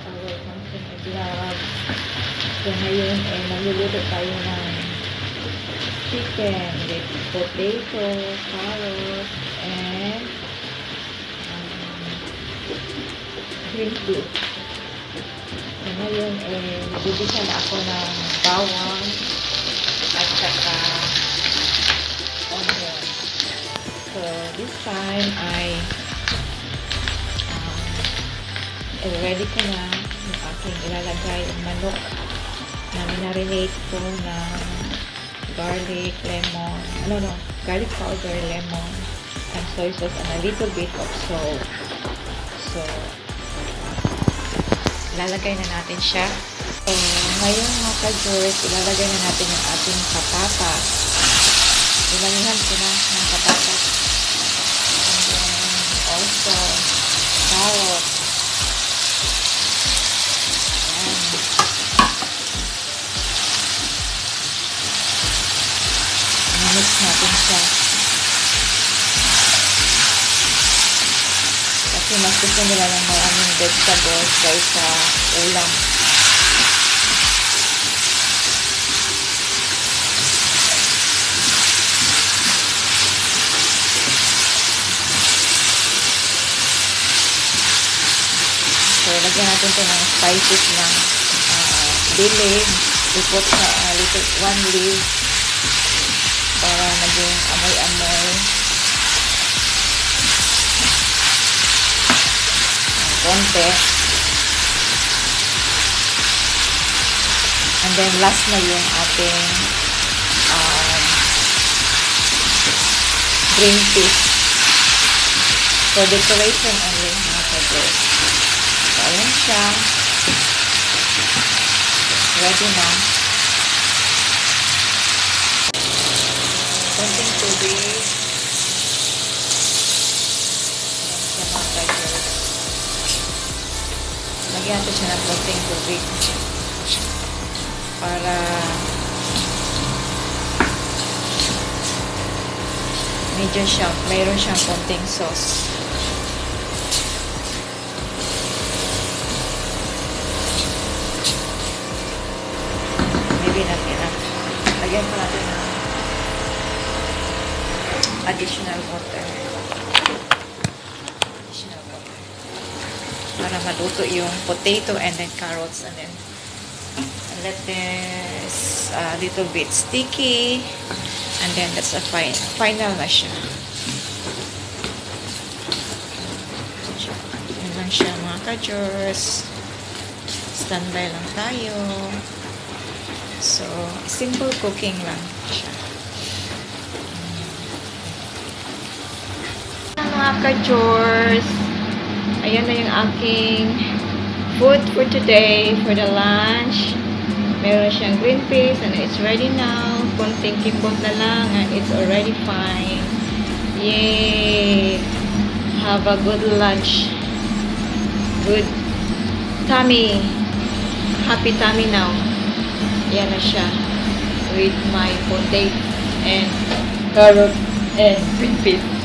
sa Welcome to my vlog. So ngayon, eh, nagluluto tayo ng chicken with potato, carrots, and um, green pea. So ngayon, eh, nagbibisa na ako ng bawang at saka onion. So this time, I um, already ko na aking ilalagay yung manok na minarinate ko ng garlic, lemon, ano no, garlic powder, lemon, and soy sauce, and a little bit of salt. So, ilalagay na natin siya. So, ngayon mga ka-George, ilalagay na natin yung ating patatas. Ilanihan ko na ng patatas. And then, also, carrot. Mas gusto nila ng maraming vegetables kaysa ulam. So, lagyan natin ito ng spices ng uh, dilig. We put sa uh, little, one leaf para maging amoy-amoy. Konti. And then last na yung ating um, green peas. For decoration only, mga ka-girls. So, ayan siya. Ready na. Konting tubig. Ayan siya mga ka-girls. Lagyan natin siya ng konting tubig. Para medyo siya, mayroon siyang konting sauce. Maybe natin na. Lagyan pa natin ng additional water. Additional water. Para maluto yung potato and then carrots and then let this a little bit sticky and then that's a fine, final na siya. Yan lang siya mga ka-jers. Standby lang tayo. So, simple cooking lang siya. Mga ka-jors, ayan na yung aking food for today, for the lunch. Meron siyang green peas and it's ready now. Konting kipot na lang and it's already fine. Yay! Have a good lunch. Good tummy. Happy tummy now. Yan na siya. With my potato and carrot and green peas.